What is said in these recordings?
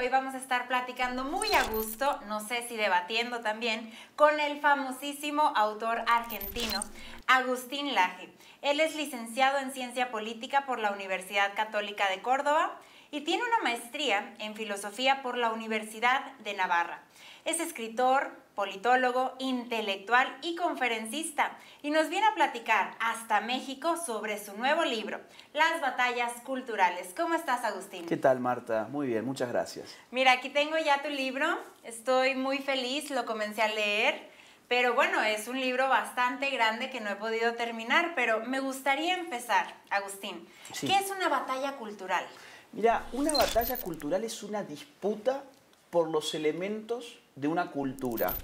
hoy vamos a estar platicando muy a gusto, no sé si debatiendo también, con el famosísimo autor argentino Agustín Laje. Él es licenciado en Ciencia Política por la Universidad Católica de Córdoba y tiene una maestría en Filosofía por la Universidad de Navarra. Es escritor, politólogo, intelectual y conferencista y nos viene a platicar hasta México sobre su nuevo libro, Las batallas culturales. ¿Cómo estás, Agustín? ¿Qué tal, Marta? Muy bien, muchas gracias. Mira, aquí tengo ya tu libro, estoy muy feliz, lo comencé a leer. Pero bueno, es un libro bastante grande que no he podido terminar, pero me gustaría empezar, Agustín. ¿Qué es una batalla cultural? Mira, una batalla cultural es una disputa por los elementos de una cultura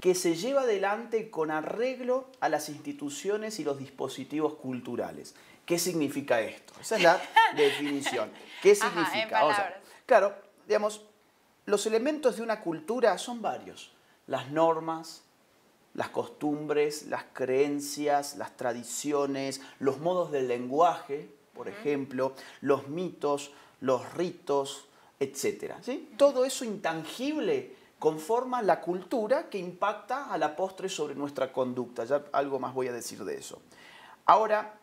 que se lleva adelante con arreglo a las instituciones y los dispositivos culturales. ¿Qué significa esto? Esa es la definición. ¿Qué significa? claro, digamos, los elementos de una cultura son varios. Las normas, las costumbres, las creencias, las tradiciones, los modos del lenguaje, por ejemplo, los mitos, los ritos, etc. ¿sí? Todo eso intangible conforma la cultura que impacta a la postre sobre nuestra conducta. Ya algo más voy a decir de eso. Ahora,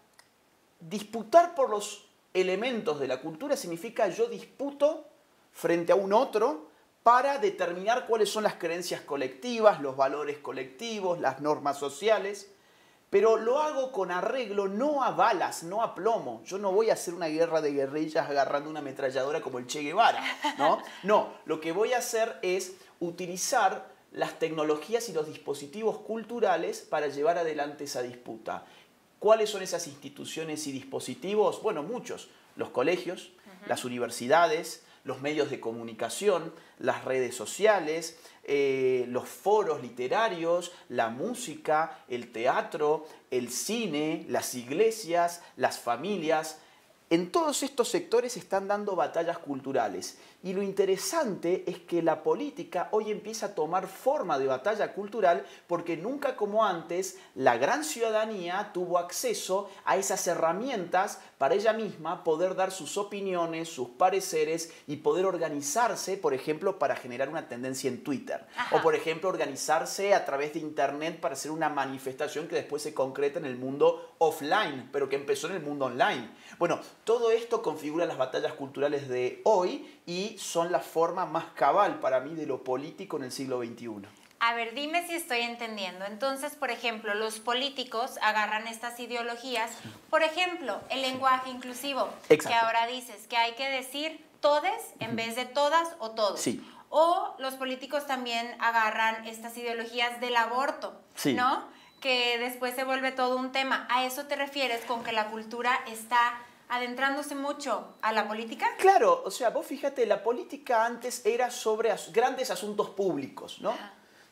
disputar por los elementos de la cultura significa yo disputo frente a un otro para determinar cuáles son las creencias colectivas, los valores colectivos, las normas sociales, pero lo hago con arreglo no a balas, no a plomo. Yo no voy a hacer una guerra de guerrillas agarrando una ametralladora como el Che Guevara, ¿no? No, lo que voy a hacer es utilizar las tecnologías y los dispositivos culturales para llevar adelante esa disputa. ¿Cuáles son esas instituciones y dispositivos? Bueno, muchos. Los colegios, las universidades, los medios de comunicación, las redes sociales, eh, los foros literarios, la música, el teatro, el cine, las iglesias, las familias. En todos estos sectores están dando batallas culturales y lo interesante es que la política hoy empieza a tomar forma de batalla cultural porque nunca como antes la gran ciudadanía tuvo acceso a esas herramientas para ella misma poder dar sus opiniones, sus pareceres y poder organizarse, por ejemplo, para generar una tendencia en Twitter. O, por ejemplo, organizarse a través de Internet para hacer una manifestación que después se concreta en el mundo offline, pero que empezó en el mundo online. Bueno, todo esto configura las batallas culturales de hoy y son la forma más cabal para mí de lo político en el siglo XXI. A ver, dime si estoy entendiendo. Entonces, por ejemplo, los políticos agarran estas ideologías. Por ejemplo, el lenguaje inclusivo, que ahora dices que hay que decir todes en vez de todas o todos. Sí. O los políticos también agarran estas ideologías del aborto, ¿no? Que después se vuelve todo un tema. ¿A eso te refieres con que la cultura está adentrándose mucho a la política? Claro, o sea, vos fíjate, la política antes era sobre grandes asuntos públicos, ¿no?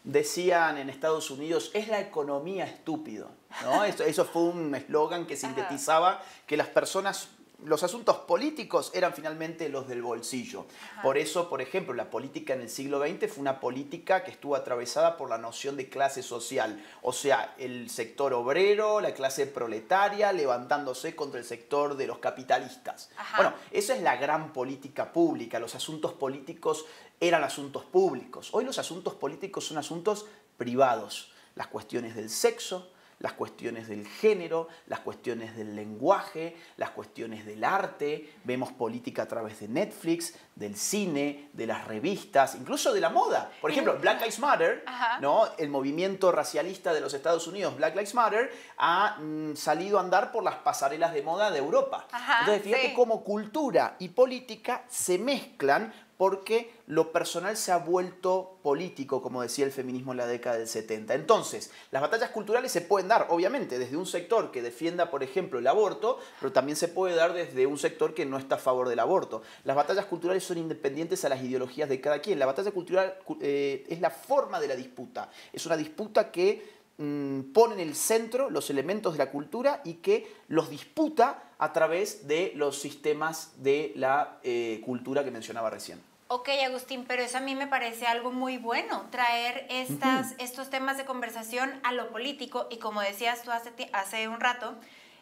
Decían en Estados Unidos, es la economía estúpido, ¿no? Eso, eso fue un eslogan que sintetizaba que las personas los asuntos políticos eran finalmente los del bolsillo. Por eso, por ejemplo, la política en el siglo XX fue una política que estuvo atravesada por la noción de clase social, o sea, el sector obrero, la clase proletaria, levantándose contra el sector de los capitalistas. Bueno, esa es la gran política pública, los asuntos políticos eran asuntos públicos. Hoy los asuntos políticos son asuntos privados, las cuestiones del sexo, las cuestiones del género, las cuestiones del lenguaje, las cuestiones del arte, vemos política a través de Netflix, del cine, de las revistas, incluso de la moda. Por ejemplo, Black Lives Matter, ¿no? el movimiento racialista de los Estados Unidos, Black Lives Matter, ha mm, salido a andar por las pasarelas de moda de Europa. Entonces, fíjate cómo cultura y política se mezclan porque lo personal se ha vuelto político, como decía el feminismo en la década del 70. Entonces, las batallas culturales se pueden dar, obviamente, desde un sector que defienda, por ejemplo, el aborto, pero también se puede dar desde un sector que no está a favor del aborto. Las batallas culturales son independientes a las ideologías de cada quien. La batalla cultural eh, es la forma de la disputa. Es una disputa que mm, pone en el centro los elementos de la cultura y que los disputa a través de los sistemas de la eh, cultura que mencionaba recién. Ok, Agustín, pero eso a mí me parece algo muy bueno, traer estas, estos temas de conversación a lo político y como decías tú hace, hace un rato,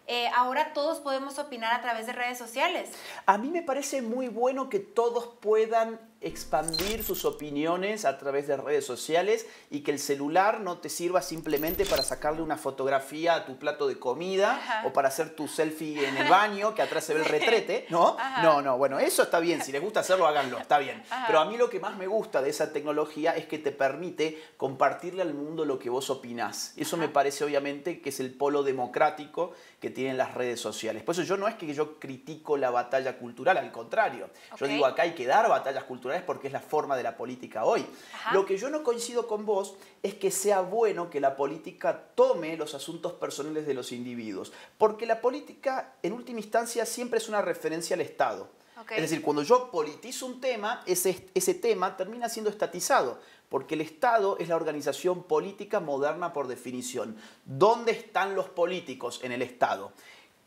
eh, ahora todos podemos opinar a través de redes sociales. A mí me parece muy bueno que todos puedan expandir sus opiniones a través de redes sociales y que el celular no te sirva simplemente para sacarle una fotografía a tu plato de comida o para hacer tu selfie en el baño, que atrás se ve el retrete, ¿no? No, no, bueno, eso está bien, si les gusta hacerlo, háganlo, está bien. Pero a mí lo que más me gusta de esa tecnología es que te permite compartirle al mundo lo que vos opinás. Eso me parece obviamente que es el polo democrático que tienen las redes sociales. Por eso yo no es que yo critico la batalla cultural, al contrario. Yo digo, acá hay que dar batallas culturales porque es la forma de la política hoy. Lo que yo no coincido con vos es que sea bueno que la política tome los asuntos personales de los individuos, porque la política en última instancia siempre es una referencia al Estado. Es decir, cuando yo politizo un tema, ese, ese tema termina siendo estatizado porque el Estado es la organización política moderna por definición. ¿Dónde están los políticos en el Estado?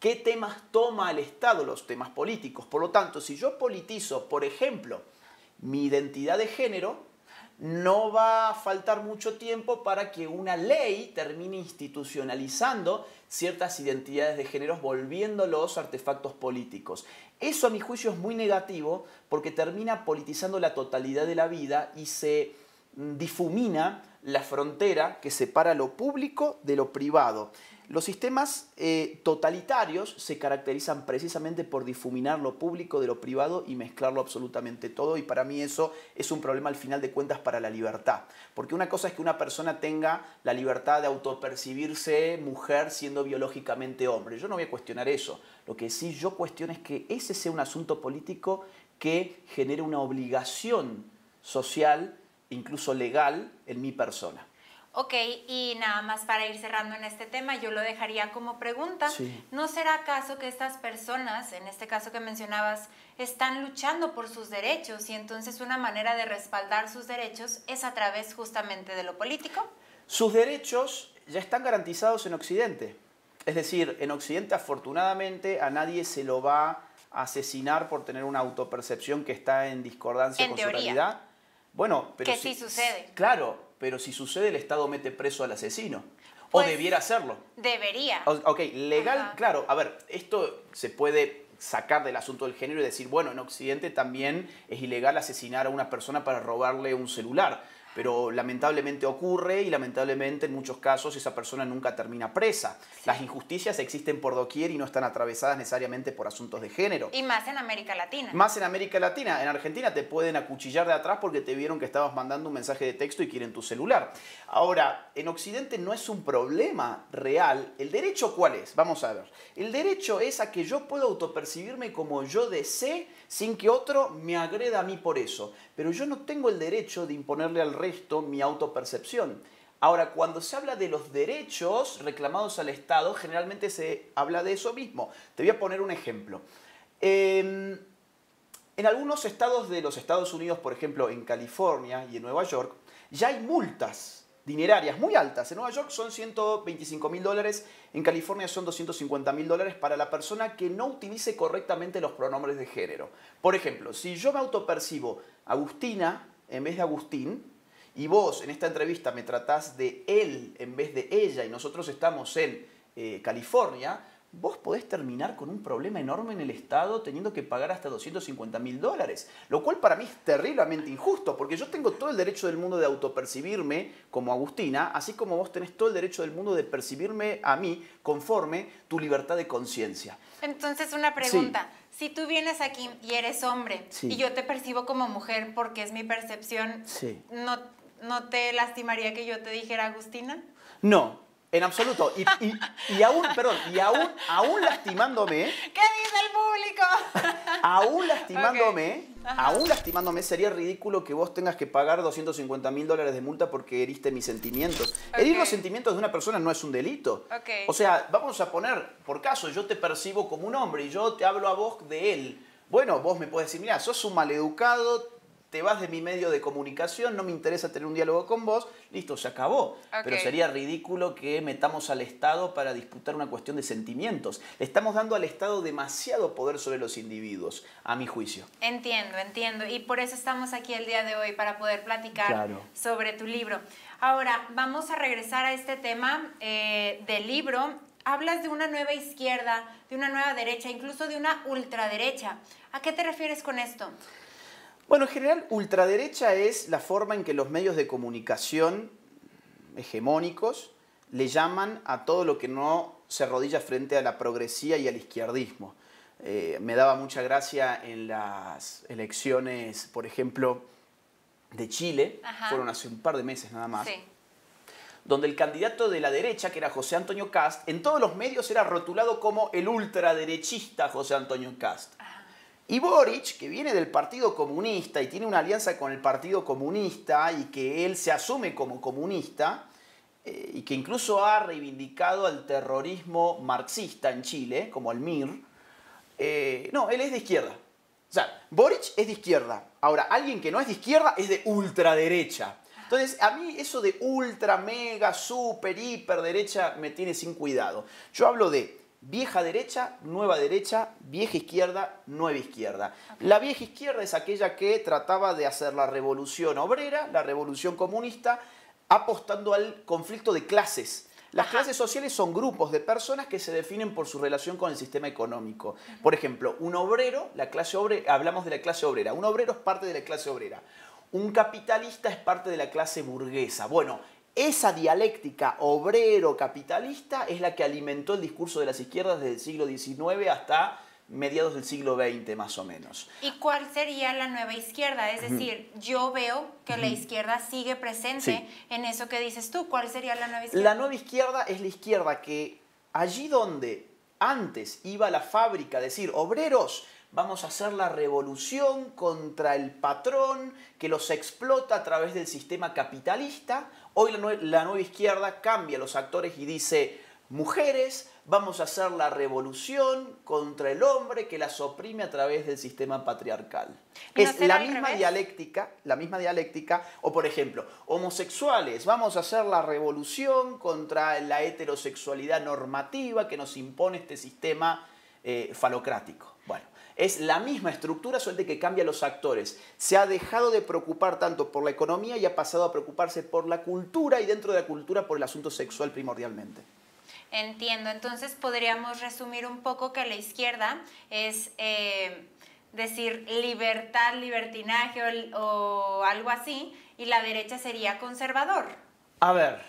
¿Qué temas toma el Estado los temas políticos? Por lo tanto, si yo politizo, por ejemplo, mi identidad de género, no va a faltar mucho tiempo para que una ley termine institucionalizando ciertas identidades de género, volviéndolos artefactos políticos. Eso a mi juicio es muy negativo porque termina politizando la totalidad de la vida y se difumina la frontera que separa lo público de lo privado. Los sistemas eh, totalitarios se caracterizan precisamente por difuminar lo público de lo privado y mezclarlo absolutamente todo y para mí eso es un problema al final de cuentas para la libertad. Porque una cosa es que una persona tenga la libertad de autopercibirse mujer siendo biológicamente hombre. Yo no voy a cuestionar eso. Lo que sí yo cuestiono es que ese sea un asunto político que genere una obligación social incluso legal, en mi persona. Ok, y nada más para ir cerrando en este tema, yo lo dejaría como pregunta. ¿No será acaso que estas personas, en este caso que mencionabas, están luchando por sus derechos y entonces una manera de respaldar sus derechos es a través justamente de lo político? Sus derechos ya están garantizados en Occidente. Es decir, en Occidente afortunadamente a nadie se lo va a asesinar por tener una autopercepción que está en discordancia con su realidad bueno, pero que sí sucede. Claro, pero si sucede el Estado mete preso al asesino. o pues, debiera hacerlo. Debería. ok, legal, claro. A ver, esto se puede sacar del asunto del género y decir, bueno, en Occidente también es ilegal asesinar a una persona para robarle un celular pero lamentablemente ocurre y lamentablemente en muchos casos esa persona nunca termina presa. Las injusticias existen por doquier y no están atravesadas necesariamente por asuntos de género. Y más en América Latina. Más en América Latina. En Argentina te pueden acuchillar de atrás porque te vieron que estabas mandando un mensaje de texto y quieren tu celular. Ahora, en Occidente no es un problema real. ¿El derecho cuál es? Vamos a ver. El derecho es a que yo pueda autopercibirme como yo desee sin que otro me agreda a mí por eso. Pero yo no tengo el derecho de imponerle al resto mi autopercepción. Ahora, cuando se habla de los derechos reclamados al Estado, generalmente se habla de eso mismo. Te voy a poner un ejemplo. En algunos estados de los Estados Unidos, por ejemplo en California y en Nueva York, ya hay multas dinerarias muy altas. En Nueva York son 125 mil dólares, en California son 250 mil dólares para la persona que no utilice correctamente los pronombres de género. Por ejemplo, si yo me autopercibo Agustina en vez de Agustín, y vos en esta entrevista me tratás de él en vez de ella, y nosotros estamos en eh, California, vos podés terminar con un problema enorme en el Estado teniendo que pagar hasta 250 mil dólares. Lo cual para mí es terriblemente injusto, porque yo tengo todo el derecho del mundo de autopercibirme como Agustina, así como vos tenés todo el derecho del mundo de percibirme a mí conforme tu libertad de conciencia. Entonces, una pregunta. Si tú vienes aquí y eres hombre y yo te percibo como mujer porque es mi percepción, ¿no, ¿no te lastimaría que yo te dijera Agustina? No, en absoluto. Y, y, aún, perdón, y aún, aún lastimándome. ¿Qué dice el público? aún lastimándome, aún lastimándome, sería ridículo que vos tengas que pagar 250 mil dólares de multa porque heriste mis sentimientos. Herir los sentimientos de una persona no es un delito. O sea, vamos a poner, por caso, yo te percibo como un hombre y yo te hablo a vos de él. Bueno, vos me puedes decir, mira, sos un maleducado, te vas de mi medio de comunicación, no me interesa tener un diálogo con vos, listo, se acabó. Pero sería ridículo que metamos al Estado para disputar una cuestión de sentimientos. Le estamos dando al Estado demasiado poder sobre los individuos, a mi juicio. Entiendo, entiendo. Y por eso estamos aquí el día de hoy, para poder platicar sobre tu libro. Ahora, vamos a regresar a este tema eh, del libro. Hablas de una nueva izquierda, de una nueva derecha, incluso de una ultraderecha. ¿A qué te refieres con esto? Bueno, en general, ultraderecha es la forma en que los medios de comunicación hegemónicos le llaman a todo lo que no se arrodilla frente a la progresía y al izquierdismo. Eh, me daba mucha gracia en las elecciones, por ejemplo, de Chile, fueron hace un par de meses nada más, donde el candidato de la derecha, que era José Antonio Cast, en todos los medios era rotulado como el ultraderechista José Antonio Cast. Y Boric, que viene del Partido Comunista y tiene una alianza con el Partido Comunista y que él se asume como comunista, eh, y que incluso ha reivindicado al terrorismo marxista en Chile, como el MIR, eh, no, él es de izquierda. O sea, Boric es de izquierda. Ahora, alguien que no es de izquierda es de ultraderecha. Entonces, a mí eso de ultra, mega, super, hiper derecha me tiene sin cuidado. Yo hablo de vieja derecha, nueva derecha, vieja izquierda, nueva izquierda. La vieja izquierda es aquella que trataba de hacer la revolución obrera, la revolución comunista, apostando al conflicto de clases. Las clases sociales son grupos de personas que se definen por su relación con el sistema económico. Por ejemplo, un obrero, la clase obrera, hablamos de la clase obrera, un obrero es parte de la clase obrera, un capitalista es parte de la clase burguesa. Bueno, esa dialéctica obrero-capitalista es la que alimentó el discurso de las izquierdas desde el siglo XIX hasta mediados del siglo XX más o menos. ¿Y cuál sería la nueva izquierda? Es decir, yo veo que la izquierda sigue presente en eso que dices tú. ¿Cuál sería la nueva izquierda? La nueva izquierda es la izquierda que allí donde antes iba la fábrica a decir, obreros, vamos a hacer la revolución contra el patrón que los explota a través del sistema capitalista, hoy la, la nueva izquierda cambia los actores y dice, mujeres, vamos a hacer la revolución contra el hombre que las oprime a través del sistema patriarcal. es la misma dialéctica, la misma dialéctica, o por ejemplo, homosexuales, vamos a hacer la revolución contra la heterosexualidad normativa que nos impone este sistema eh, falocrático. Bueno, es la misma estructura, suerte que cambia los actores. Se ha dejado de preocupar tanto por la economía y ha pasado a preocuparse por la cultura y dentro de la cultura por el asunto sexual primordialmente. Entiendo, entonces podríamos resumir un poco que la izquierda es eh, decir libertad, libertinaje o, algo así, y la derecha sería conservador. A ver,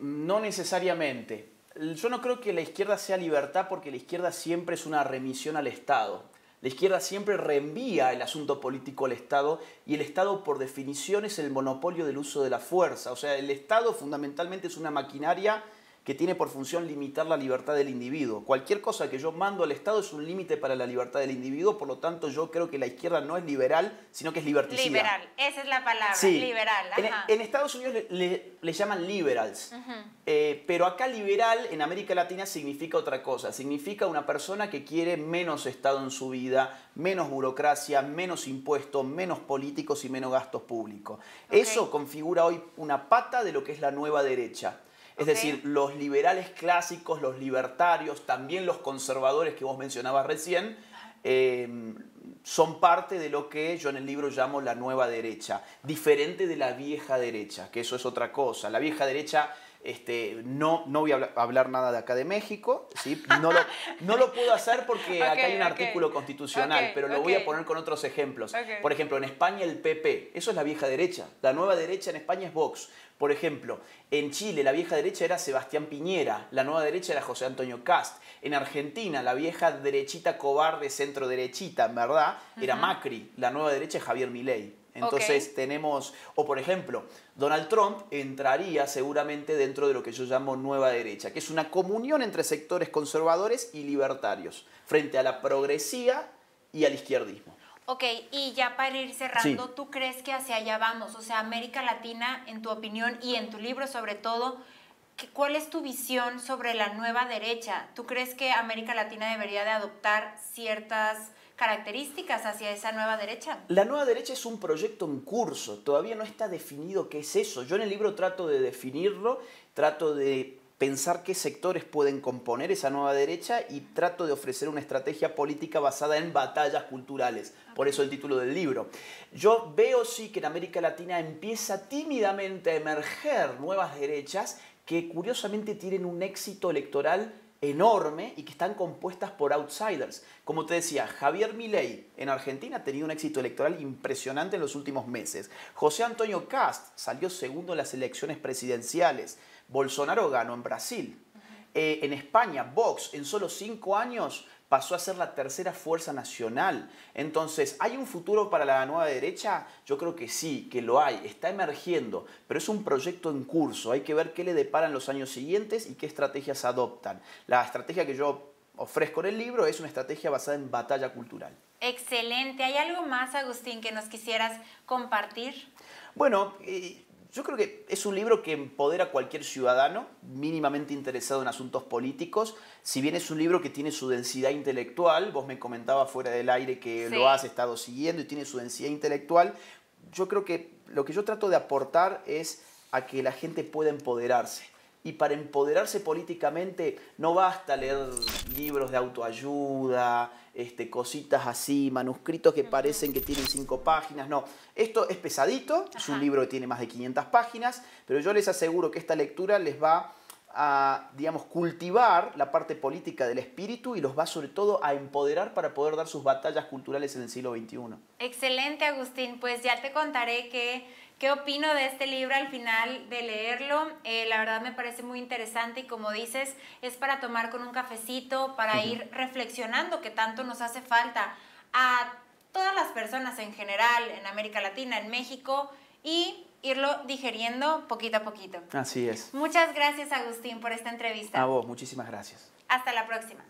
no necesariamente. Yo no creo que la izquierda sea libertad porque la izquierda siempre es una remisión al Estado. La izquierda siempre reenvía el asunto político al Estado y el Estado por definición es el monopolio del uso de la fuerza. O sea, el Estado fundamentalmente es una maquinaria que tiene por función limitar la libertad del individuo. Cualquier cosa que yo mando al Estado es un límite para la libertad del individuo, por lo tanto yo creo que la izquierda no es liberal, sino que es liberticida. Liberal, esa es la palabra, liberal. En, Estados Unidos le, llaman liberals, eh, pero acá liberal en América Latina significa otra cosa, significa una persona que quiere menos Estado en su vida, menos burocracia, menos impuestos, menos políticos y menos gastos públicos. Eso configura hoy una pata de lo que es la nueva derecha. Es decir, los liberales clásicos, los libertarios, también los conservadores que vos mencionabas recién, eh, son parte de lo que yo en el libro llamo la nueva derecha, diferente de la vieja derecha, que eso es otra cosa. La vieja derecha este, no, no voy a hablar nada de acá de México, ¿sí? no, lo, no lo puedo hacer porque acá hay un artículo constitucional, pero lo voy a poner con otros ejemplos. Por ejemplo, en España el PP, eso es la vieja derecha. La nueva derecha en España es Vox. Por ejemplo, en Chile la vieja derecha era Sebastián Piñera, la nueva derecha era José Antonio Cast. En Argentina la vieja derechita cobarde centro derechita, ¿verdad? Era Macri, la nueva derecha es Javier Milei. Entonces tenemos, o por ejemplo, Donald Trump entraría seguramente dentro de lo que yo llamo nueva derecha, que es una comunión entre sectores conservadores y libertarios, frente a la progresía y al izquierdismo. Ok, y ya para ir cerrando, ¿tú crees que hacia allá vamos? O sea, América Latina, en tu opinión y en tu libro sobre todo, ¿cuál es tu visión sobre la nueva derecha? ¿Tú crees que América Latina debería de adoptar ciertas características hacia esa nueva derecha? La nueva derecha es un proyecto en curso, todavía no está definido qué es eso. Yo en el libro trato de definirlo, trato de pensar qué sectores pueden componer esa nueva derecha y trato de ofrecer una estrategia política basada en batallas culturales. Por eso el título del libro. Yo veo sí que en América Latina empieza tímidamente a emerger nuevas derechas que curiosamente tienen un éxito electoral enorme y que están compuestas por outsiders. Como te decía, Javier Milei en Argentina ha tenido un éxito electoral impresionante en los últimos meses. José Antonio Cast salió segundo en las elecciones presidenciales. Bolsonaro ganó en Brasil. Eh, en España, Vox en solo cinco años pasó a ser la tercera fuerza nacional. Entonces, ¿hay un futuro para la nueva derecha? Yo creo que sí, que lo hay, está emergiendo, pero es un proyecto en curso. Hay que ver qué le deparan los años siguientes y qué estrategias adoptan. La estrategia que yo ofrezco en el libro es una estrategia basada en batalla cultural. Excelente. ¿Hay algo más, Agustín, que nos quisieras compartir? Bueno, eh, yo creo que es un libro que empodera a cualquier ciudadano mínimamente interesado en asuntos políticos. Si bien es un libro que tiene su densidad intelectual, vos me comentabas fuera del aire que lo has estado siguiendo y tiene su densidad intelectual, yo creo que lo que yo trato de aportar es a que la gente pueda empoderarse. Y para empoderarse políticamente no basta leer libros de autoayuda, este, cositas así, manuscritos que parecen que tienen cinco páginas. No, esto es pesadito, es un libro que tiene más de 500 páginas, pero yo les aseguro que esta lectura les va a, digamos, cultivar la parte política del espíritu y los va sobre todo a empoderar para poder dar sus batallas culturales en el siglo XXI. Excelente, Agustín. Pues ya te contaré que ¿Qué opino de este libro al final de leerlo? Eh, la verdad me parece muy interesante y como dices, es para tomar con un cafecito, para ir reflexionando que tanto nos hace falta a todas las personas en general, en América Latina, en México, y irlo digeriendo poquito a poquito. Así es. Muchas gracias Agustín por esta entrevista. A vos, muchísimas gracias. Hasta la próxima.